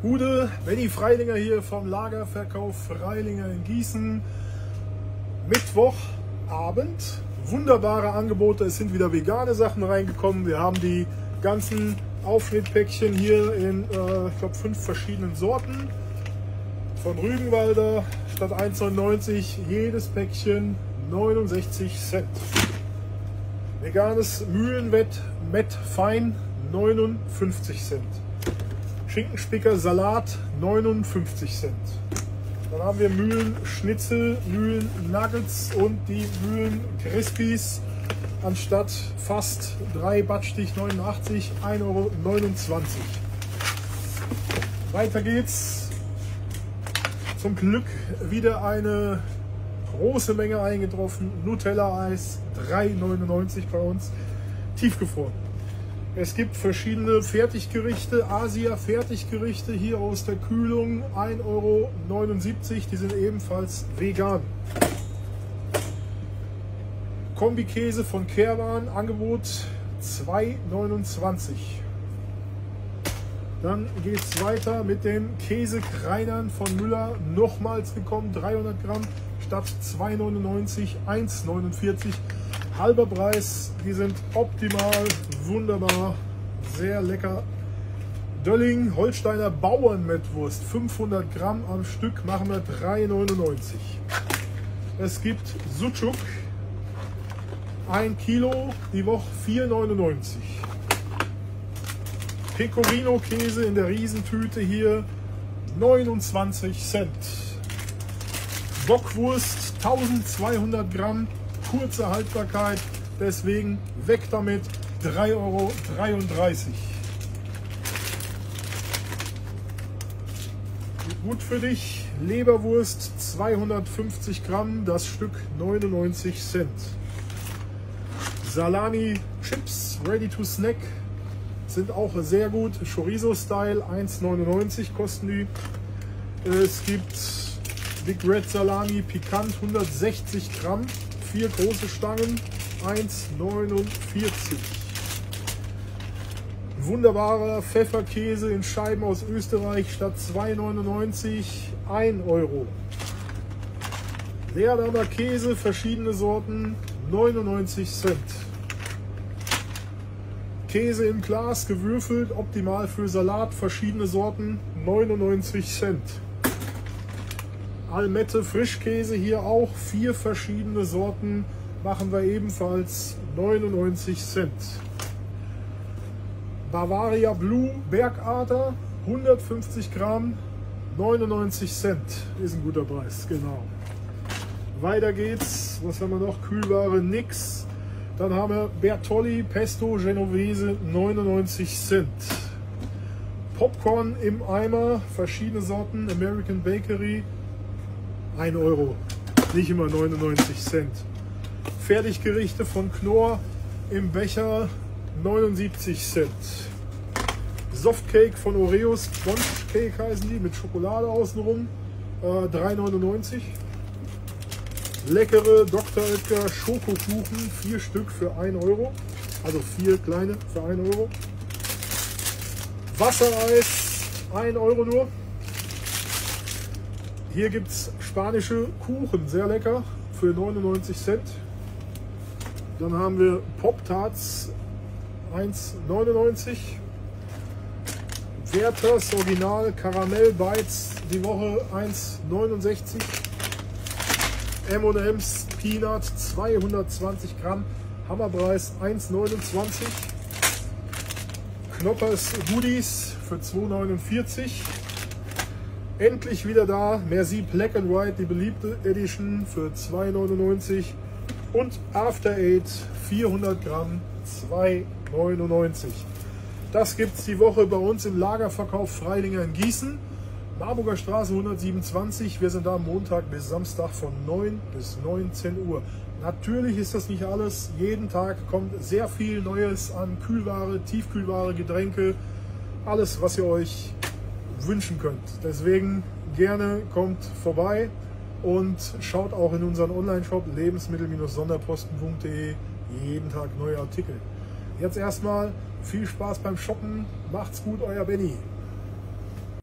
Gude, Benny Freilinger hier vom Lagerverkauf Freilinger in Gießen. Mittwochabend, wunderbare Angebote. Es sind wieder vegane Sachen reingekommen. Wir haben die ganzen Aufschnittpäckchen hier in, äh, ich glaube, fünf verschiedenen Sorten. Von Rügenwalder statt 1,99 jedes Päckchen 69 Cent. Veganes Mühlenwett Met Fein 59 Cent. Schinkenspicker Salat 59 Cent. Dann haben wir Mühlenschnitzel, Mühlen-Nuggets und die Mühlen-Crispies anstatt fast 3 Battstich 89, 1,29 Euro. Weiter geht's. Zum Glück wieder eine große Menge eingetroffen. Nutella-Eis 3,99 bei uns. Tiefgefroren. Es gibt verschiedene Fertiggerichte, Asia-Fertiggerichte hier aus der Kühlung, 1,79 Euro. Die sind ebenfalls vegan. Kombikäse von Kerwan, Angebot 2,29. Dann geht es weiter mit den Käsekreinern von Müller, nochmals gekommen, 300 Gramm statt 2,99, 1,49 halber Preis. Die sind optimal, wunderbar, sehr lecker. Dölling Holsteiner Bauernmettwurst, 500 Gramm am Stück, machen wir 3,99. Es gibt Sucuk, 1 Kilo, die Woche 4,99. Pecorino Käse in der Riesentüte hier 29 Cent. Bockwurst 1200 Gramm kurze Haltbarkeit, deswegen weg damit, 3,33 Euro. Gut für dich, Leberwurst 250 Gramm, das Stück 99 Cent. Salami Chips, ready to snack, sind auch sehr gut. Chorizo-Style, 1,99 kosten die. Es gibt Big Red Salami Pikant, 160 Gramm, vier große Stangen, 1,49. Wunderbarer Pfefferkäse in Scheiben aus Österreich statt 2,99 1 Euro. Leerdammer Käse, verschiedene Sorten, 99 Cent. Käse im Glas, gewürfelt, optimal für Salat, verschiedene Sorten, 99 Cent. Almette Frischkäse hier auch. Vier verschiedene Sorten machen wir ebenfalls 99 Cent. Bavaria Blue Bergader 150 Gramm 99 Cent ist ein guter Preis, genau. Weiter geht's. Was haben wir noch? Kühlware nix. Dann haben wir Bertolli Pesto Genovese 99 Cent. Popcorn im Eimer, verschiedene Sorten, American Bakery 1 Euro, nicht immer 99 Cent. Fertiggerichte von Knorr im Becher 79 Cent. Softcake von Oreos, Sponge Cake heißen die, mit Schokolade außenrum, äh, 3,99. Leckere Dr. Oetker Schokokuchen, vier Stück für 1 Euro, also vier kleine für 1 Euro. Wassereis, 1 Euro nur. Hier gibt es spanische Kuchen, sehr lecker, für 99 Cent. Dann haben wir Pop-Tarts, 1,99. Werthers Original Karamell Bites, die Woche 1,69. M&M's Peanut, 220 Gramm, Hammerpreis 1,29. Knoppers Goodies für 2,49. Endlich wieder da, Merci Black and White, die beliebte Edition für 2,99 und After Eight 400 Gramm 2,99. Das gibt es die Woche bei uns im Lagerverkauf Freilinger in Gießen. Marburger Straße 127. Wir sind da Montag bis Samstag von 9 bis 19 Uhr. Natürlich ist das nicht alles. Jeden Tag kommt sehr viel Neues an Kühlware, Tiefkühlware, Getränke. Alles, was ihr euch wünschen könnt. Deswegen gerne kommt vorbei und schaut auch in unseren Online-Shop lebensmittel-sonderposten.de jeden Tag neue Artikel. Jetzt erstmal viel Spaß beim Shoppen. Macht's gut, euer Benny.